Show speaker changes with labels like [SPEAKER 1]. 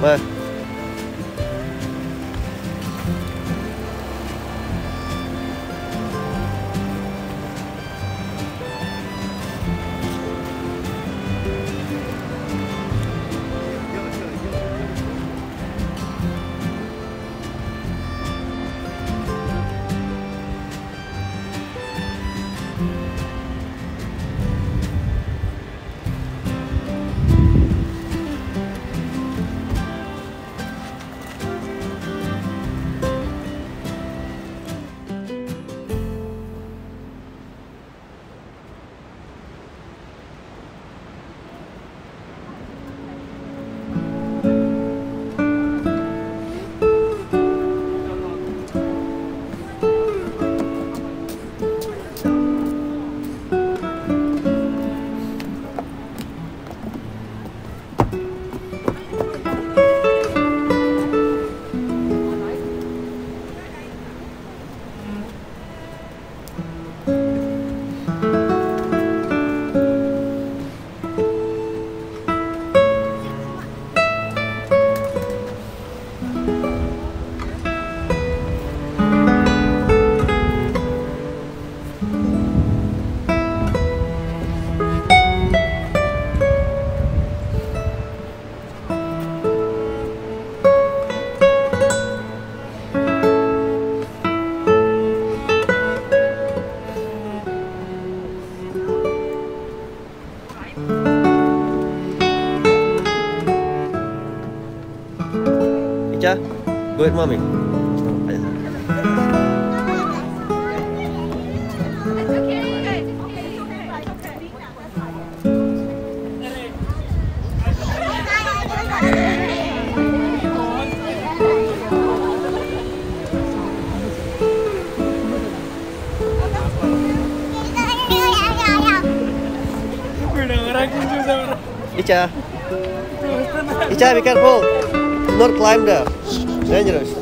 [SPEAKER 1] Vâng. Go with mommy. Ica. Ica, be careful. Do not climb there. Тренируешься?